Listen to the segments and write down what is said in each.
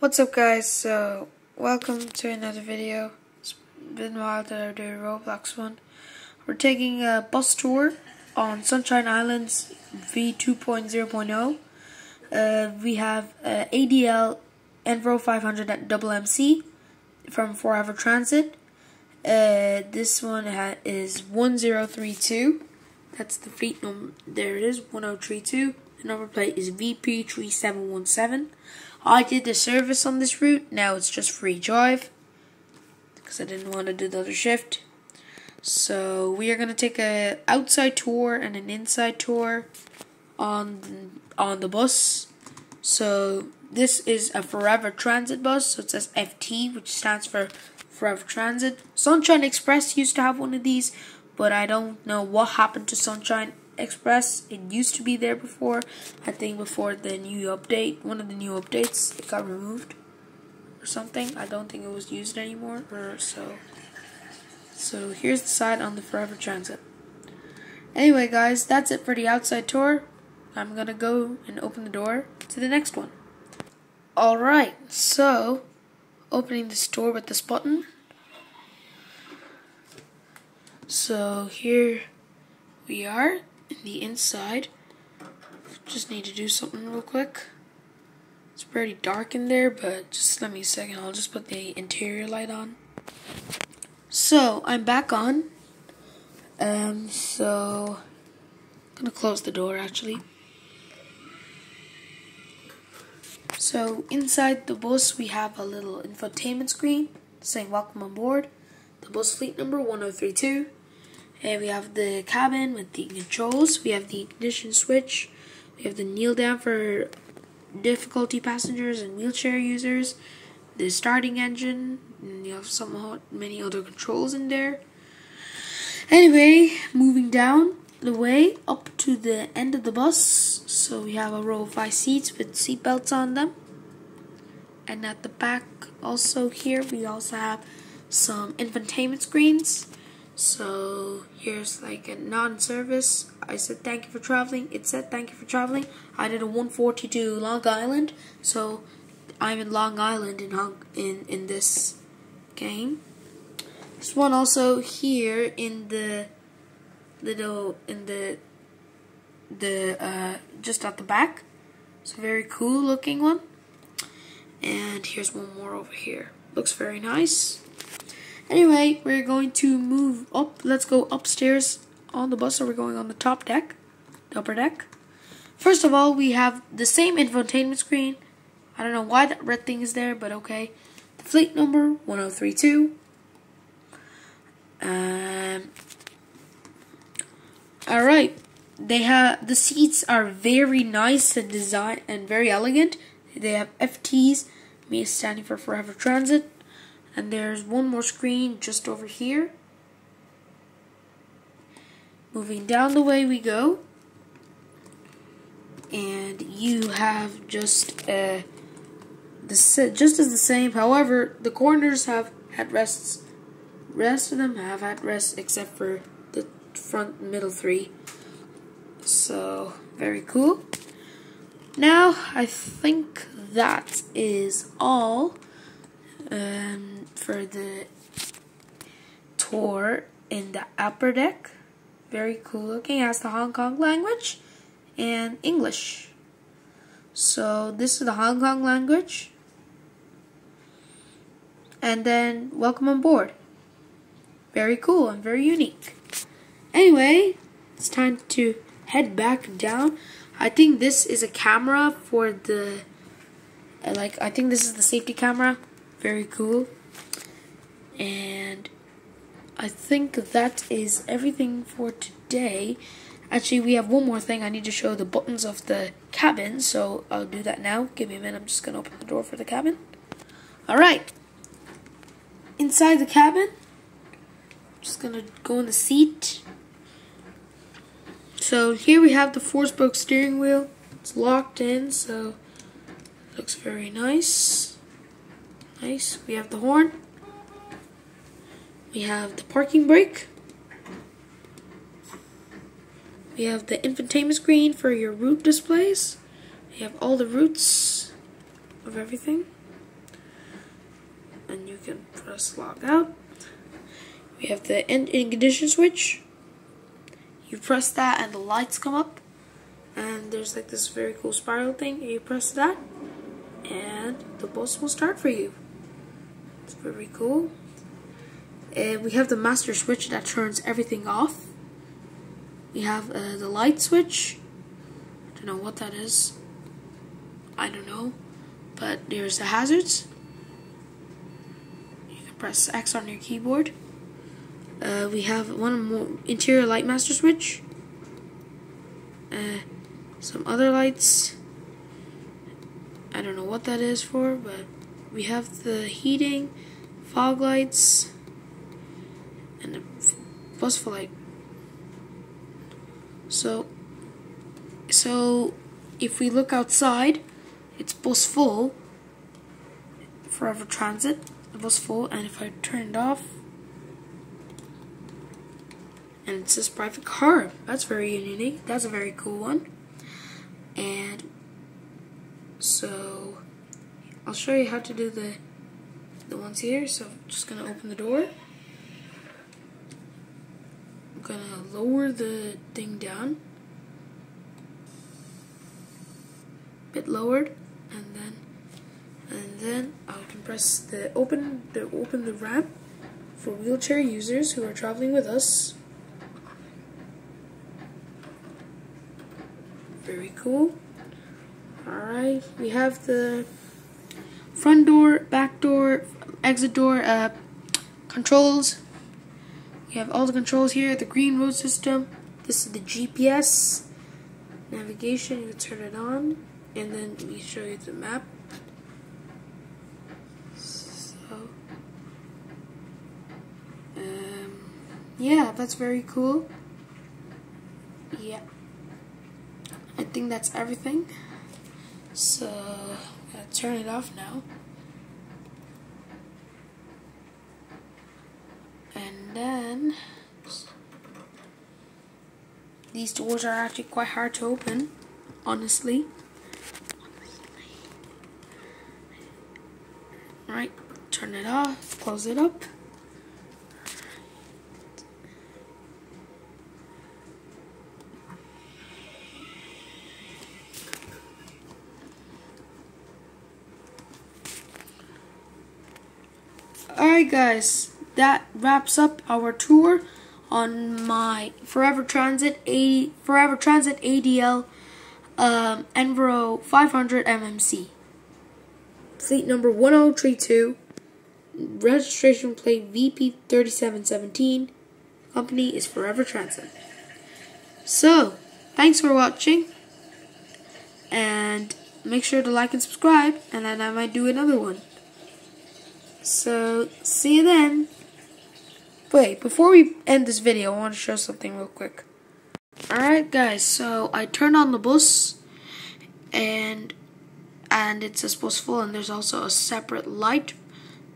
What's up guys, so welcome to another video. It's been a while that I did a Roblox one. We're taking a bus tour on Sunshine Islands V2.0.0. Uh, we have uh, ADL Enviro 500 at double MC from Forever Transit. Uh, this one is 1032. That's the fleet number. There it is, 1032. The number plate is VP3717. I did the service on this route. Now it's just free drive because I didn't want to do the other shift. So we are going to take a outside tour and an inside tour on on the bus. So this is a Forever Transit bus. So it says FT, which stands for Forever Transit. Sunshine Express used to have one of these, but I don't know what happened to Sunshine Express. It used to be there before. I think before the new update, one of the new updates, it got removed or something. I don't think it was used anymore or so. So here's the side on the Forever Transit. Anyway, guys, that's it for the outside tour. I'm gonna go and open the door to the next one. Alright, so opening this door with this button. So here we are in the inside. Just need to do something real quick. It's pretty dark in there, but just let me a second. I'll just put the interior light on. So, I'm back on. Um, so, I'm gonna close the door actually. So, inside the bus, we have a little infotainment screen saying welcome on board. The bus fleet number 1032. And we have the cabin with the controls. We have the ignition switch. We have the kneel down for difficulty passengers and wheelchair users. The starting engine. And you have some many other controls in there. Anyway, moving down the way up to the end of the bus. So we have a row of five seats with seat belts on them. And at the back also here we also have some infotainment screens so here's like a non-service. I said thank you for traveling. It said thank you for traveling. I did a 142 Long Island, so I'm in Long Island in Hong in in this game. This one also here in the little in the the uh, just at the back. It's a very cool looking one. And here's one more over here. Looks very nice. Anyway, we're going to move up. Let's go upstairs on the bus. So we're going on the top deck, the upper deck. First of all, we have the same infotainment screen. I don't know why that red thing is there, but okay. The fleet number 1032. Um, all right. They have the seats are very nice and design and very elegant. They have FTs, me standing for Forever Transit. And there's one more screen just over here. Moving down the way we go. And you have just uh, the just as the same. However, the corners have headrests. Rest of them have headrests except for the front middle three. So very cool. Now I think that is all um, for the tour in the upper deck. Very cool looking. Has the Hong Kong language and English. So this is the Hong Kong language. And then welcome on board. Very cool and very unique. Anyway, it's time to head back down. I think this is a camera for the like I think this is the safety camera very cool. And I think that is everything for today. Actually, we have one more thing. I need to show the buttons of the cabin, so I'll do that now. Give me a minute. I'm just going to open the door for the cabin. Alright. Inside the cabin, I'm just going to go in the seat. So here we have the four-spoke steering wheel. It's locked in, so looks very nice. Nice. We have the horn. We have the parking brake. We have the infotainment screen for your route displays. We have all the routes of everything. and you can press log out. We have the ignition switch. You press that and the lights come up. And there's like this very cool spiral thing. You press that and the bus will start for you. It's very cool. And we have the master switch that turns everything off. We have uh, the light switch. I don't know what that is. I don't know. But there's the hazards. You can press X on your keyboard. Uh, we have one more interior light master switch. Uh, some other lights. I don't know what that is for, but we have the heating, fog lights, and a bus light. So, so if we look outside, it's bus full. Forever Transit, the bus full, and if I turn it off, and it says private car. That's very unique. That's a very cool one. And so I'll show you how to do the the ones here. So I'm just gonna open the door. I'm gonna lower the thing down. Bit lowered and then and then I can press the open the open the ramp for wheelchair users who are traveling with us. Very cool. Alright, we have the front door, back door, exit door, uh, controls. We have all the controls here, the green road system. This is the GPS. Navigation, you turn it on. And then we show you the map. So, um, yeah, that's very cool. Yeah. I think that's everything. So, I'm going to turn it off now. And then, these doors are actually quite hard to open, honestly. Right, turn it off, close it up. Guys, that wraps up our tour on my Forever Transit A Forever Transit ADL um, Enviro 500 MMC. Fleet number 1032, registration plate VP3717. Company is Forever Transit. So, thanks for watching, and make sure to like and subscribe, and then I might do another one. So, see you then. Wait, before we end this video, I want to show something real quick. Alright guys, so I turned on the bus and and it says bus full and there's also a separate light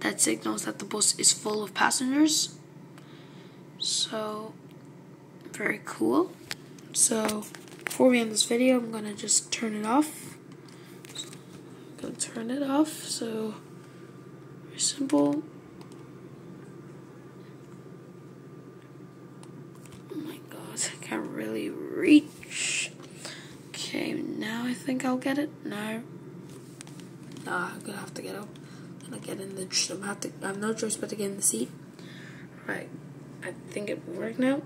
that signals that the bus is full of passengers. So, very cool. So, before we end this video, I'm to just turn it off. I'm to turn it off, so simple. Oh my god, I can't really reach. Okay, now I think I'll get it. No. Nah, I'm gonna have to get up. I'm gonna get in the. I'm have to. I have no choice but to get in the seat. Right. I think it will work now.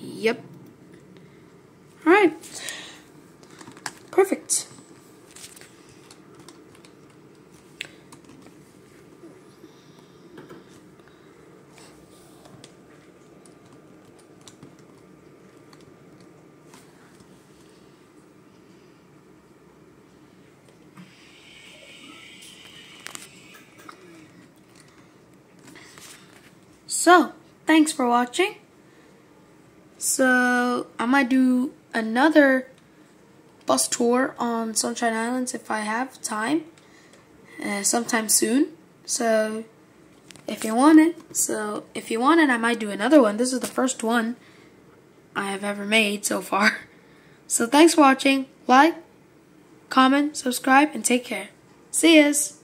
Yep. Alright. Perfect. So, thanks for watching. So, I might do another bus tour on Sunshine Islands if I have time uh, sometime soon. So, if you want it, so if you want it, I might do another one. This is the first one I have ever made so far. So, thanks for watching. Like, comment, subscribe, and take care. See yous.